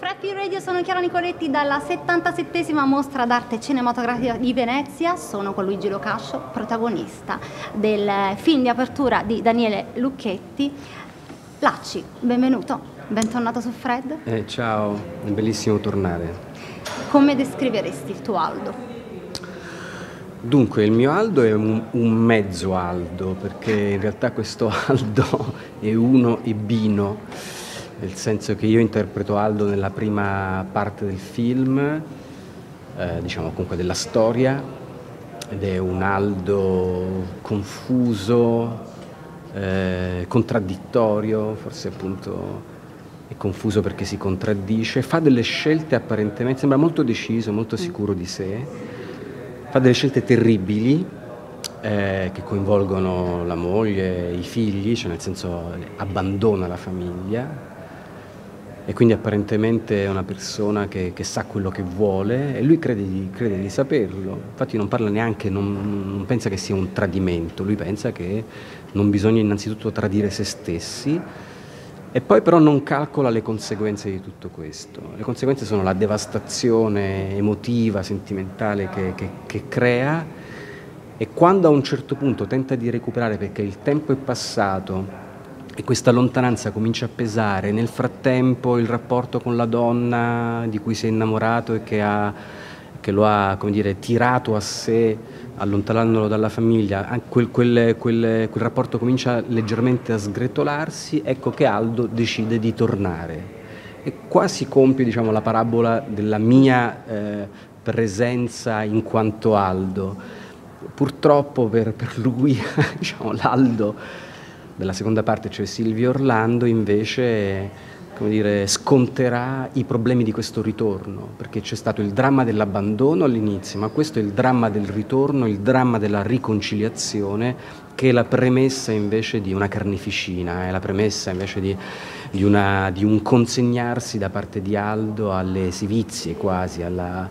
Frappi Radio sono Chiara Nicoletti dalla 77esima mostra d'arte cinematografica di Venezia. Sono con Luigi Locascio, protagonista del film di apertura di Daniele Lucchetti. Lacci, benvenuto, bentornato su Fred. Eh, ciao, è bellissimo tornare. Come descriveresti il tuo Aldo? Dunque, il mio Aldo è un, un mezzo Aldo, perché in realtà questo Aldo è uno e bino nel senso che io interpreto Aldo nella prima parte del film, eh, diciamo comunque della storia, ed è un Aldo confuso, eh, contraddittorio, forse appunto è confuso perché si contraddice, fa delle scelte apparentemente, sembra molto deciso, molto sicuro di sé, fa delle scelte terribili eh, che coinvolgono la moglie, i figli, cioè nel senso abbandona la famiglia e quindi apparentemente è una persona che, che sa quello che vuole e lui crede di, crede di saperlo. Infatti non parla neanche, non, non, pensa che sia un tradimento, lui pensa che non bisogna innanzitutto tradire se stessi e poi però non calcola le conseguenze di tutto questo. Le conseguenze sono la devastazione emotiva, sentimentale che, che, che crea e quando a un certo punto tenta di recuperare perché il tempo è passato e questa lontananza comincia a pesare. Nel frattempo il rapporto con la donna di cui si è innamorato e che, ha, che lo ha dire, tirato a sé, allontanandolo dalla famiglia, quel, quel, quel, quel, rapporto comincia leggermente a sgretolarsi, ecco che Aldo decide di tornare. E qua si compie diciamo, la parabola della mia eh, presenza in quanto Aldo. Purtroppo per, per lui diciamo, l'Aldo della seconda parte, cioè Silvio Orlando, invece dire, sconterà i problemi di questo ritorno, perché c'è stato il dramma dell'abbandono all'inizio, ma questo è il dramma del ritorno, il dramma della riconciliazione, che è la premessa invece di una carneficina, è la premessa invece di, di, una, di un consegnarsi da parte di Aldo alle sevizie quasi, alla,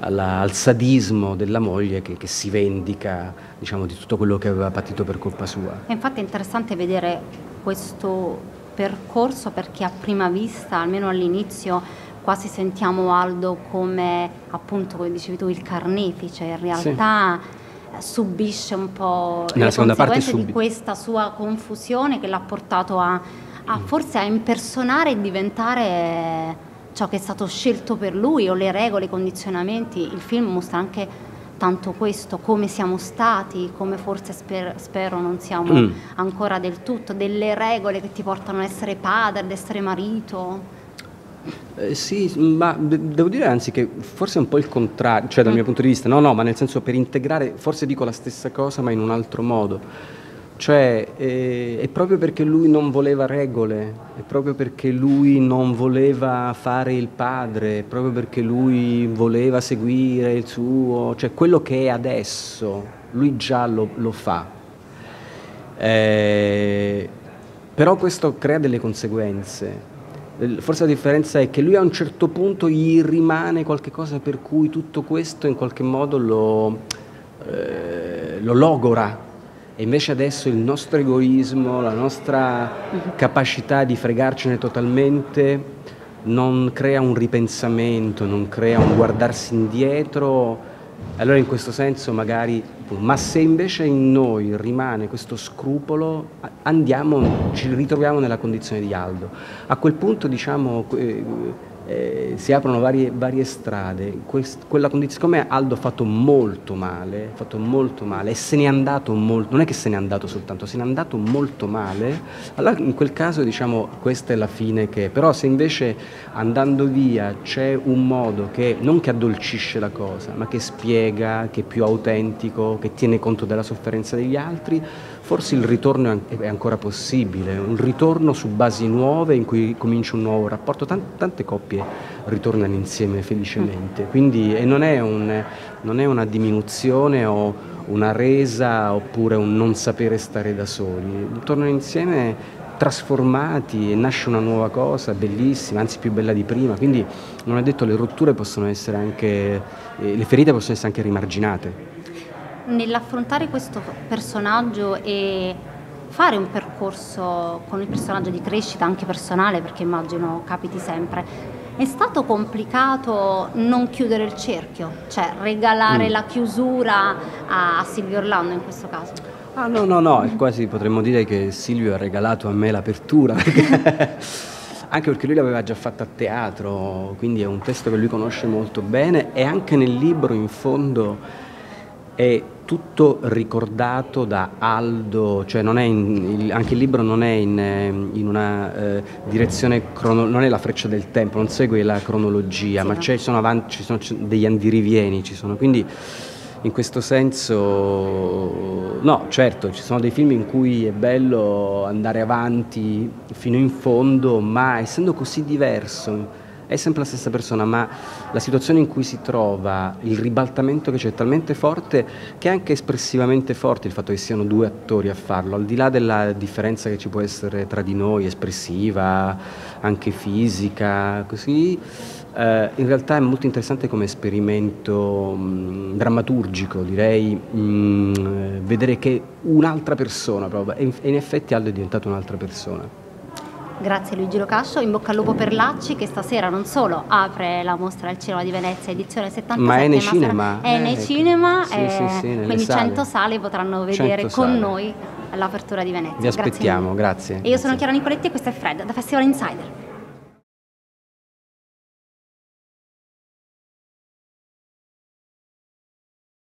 alla, al sadismo della moglie che, che si vendica diciamo, di tutto quello che aveva patito per colpa sua. E infatti è interessante vedere questo percorso perché a prima vista, almeno all'inizio, quasi sentiamo Aldo come appunto come dicevi tu il carnefice, in realtà sì subisce un po' Nella le conseguenze di questa sua confusione che l'ha portato a, a mm. forse a impersonare e diventare ciò che è stato scelto per lui o le regole, i condizionamenti. Il film mostra anche tanto questo, come siamo stati, come forse sper- spero non siamo mm. ancora del tutto, delle regole che ti portano ad essere padre, ad essere marito. Eh, sì, ma devo dire anzi che forse è un po' il contrario, cioè dal mm. mio punto di vista, no, no, ma nel senso per integrare, forse dico la stessa cosa ma in un altro modo cioè, eh, è proprio perché lui non voleva regole, è proprio perché lui non voleva fare il padre, è proprio perché lui voleva seguire il suo, cioè quello che è adesso, lui già lo, lo fa. Eh, però questo crea delle conseguenze. Forse la differenza è che lui a un certo punto gli rimane qualcosa per cui tutto questo in qualche modo lo, eh, lo logora e invece adesso il nostro egoismo, la nostra capacità di fregarcene totalmente non crea un ripensamento, non crea un guardarsi indietro. Allora in questo senso magari, ma se invece in noi rimane questo scrupolo, andiamo, ci ritroviamo nella condizione di Aldo. A quel punto diciamo eh, si aprono varie, varie strade. Quest, quella condizione, siccome Aldo ha fatto molto male, fatto molto male e se n'è andato molto, non è che se n'è andato soltanto, se n'è andato molto male, allora in quel caso diciamo questa è la fine che, però se invece andando via c'è un modo che non che addolcisce la cosa, ma che spiega, che è più autentico, che tiene conto della sofferenza degli altri, forse il ritorno è ancora possibile, un ritorno su basi nuove in cui comincia un nuovo rapporto, tante, tante coppie ritornano insieme felicemente, quindi e non, è un, non è una diminuzione o una resa oppure un non sapere stare da soli, tornano insieme trasformati e nasce una nuova cosa bellissima, anzi più bella di prima, quindi non è detto le rotture possono essere anche, eh, le ferite possono essere anche rimarginate nell'affrontare questo personaggio e fare un percorso con il personaggio di crescita anche personale, perché immagino capiti sempre, È stato complicato non chiudere il cerchio, cioè regalare mm. la chiusura a Silvio Orlando in questo caso? Ah no, no, no, quasi potremmo dire che Silvio ha regalato a me l'apertura. anche perché lui l'aveva già fatto a teatro, quindi è un testo che lui conosce molto bene e anche nel libro in fondo è tutto ricordato da Aldo, cioè in, anche il libro non è in, in una eh, direzione, crono, non è la freccia del tempo, non segue la cronologia, sì, ma no. ci sono, avanti, ci sono degli andirivieni, ci sono, quindi in questo senso no, certo, ci sono dei film in cui è bello andare avanti fino in fondo, ma essendo così diverso, è sempre la stessa persona, ma la situazione in cui si trova, il ribaltamento che c'è è talmente forte che è anche espressivamente forte il fatto che siano due attori a farlo, al di là della differenza che ci può essere tra di noi, espressiva, anche fisica, così eh, in realtà è molto interessante come esperimento mh, drammaturgico, direi, mh, vedere che un'altra persona, proprio, e in effetti Aldo è diventato un'altra persona. Grazie Luigi Locascio, in bocca al lupo per Lacci che stasera non solo apre la mostra al Cinema di Venezia edizione 77 ma è nei ma cinema, è nei eh, cinema sì, sì, sì, quindi sale. 100 sale potranno vedere con sale. noi l'apertura di Venezia. Vi aspettiamo, grazie. grazie. E io sono Chiara Nicoletti e questo è Fred da Festival Insider.